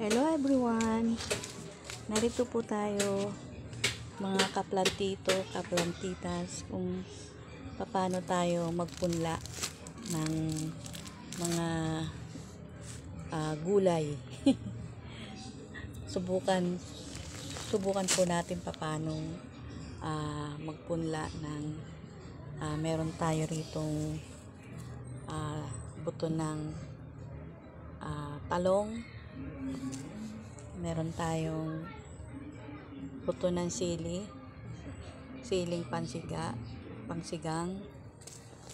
Hello everyone! Narito po tayo mga kaplantito, kaplantitas kung paano tayo magpunla ng mga ah, gulay. subukan subukan po natin paano ah, magpunla ng ah, meron tayo ritong ah, buto ng ah, talong meron tayong buto ng sili. Siling pansiga pangsigang.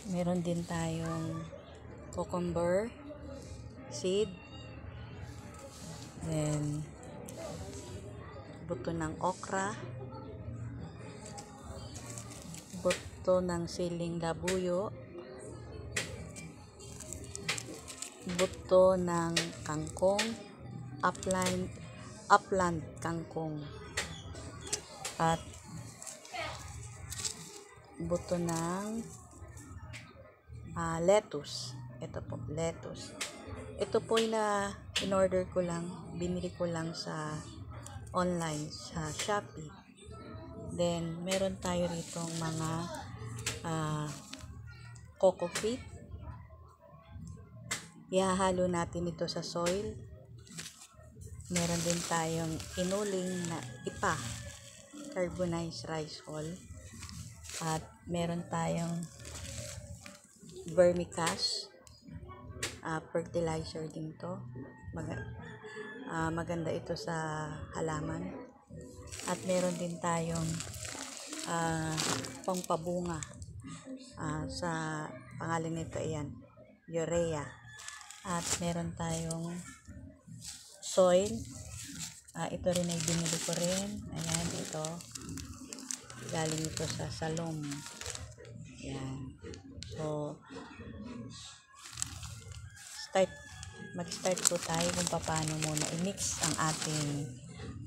Meron din tayong cucumber seed then buto ng okra buto ng siling labuyo buto ng kangkong upland upland kangkong. At buto ng ah, lettuce. Ito po lettuce. Ito po na in order ko lang binili ko lang sa online sa Shopee. Then meron tayo rito mga ah, coco peat ihahalo natin ito sa soil meron din tayong inuling na ipa carbonized rice hull at meron tayong vermicast ah, fertilizer din to. Maga- ah, maganda ito sa halaman. At meron din tayong ah, pangpabunga Ah, sa pangalan nito ayan urea. At meron tayong soil. Ah, ito rin ay binili ko rin. Ayan ito. Galing ito sa salon. Yan so start mag-start po tayo kung paano muna i-mix ang ating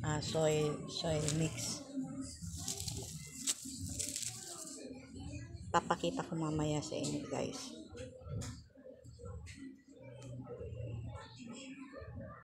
ah, soil soil mix. Papakita ko mamaya sa inyo guys